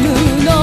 無能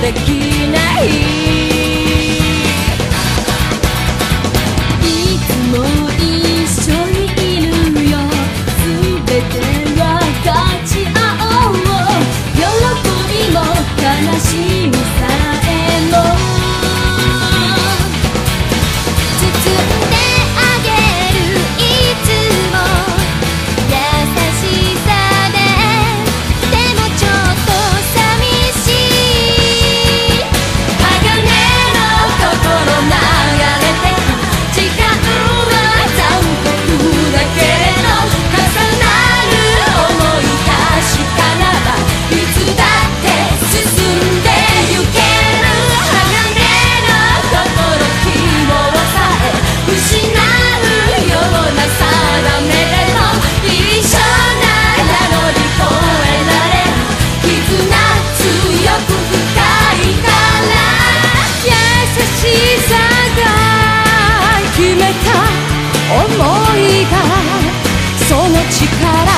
できないいがその力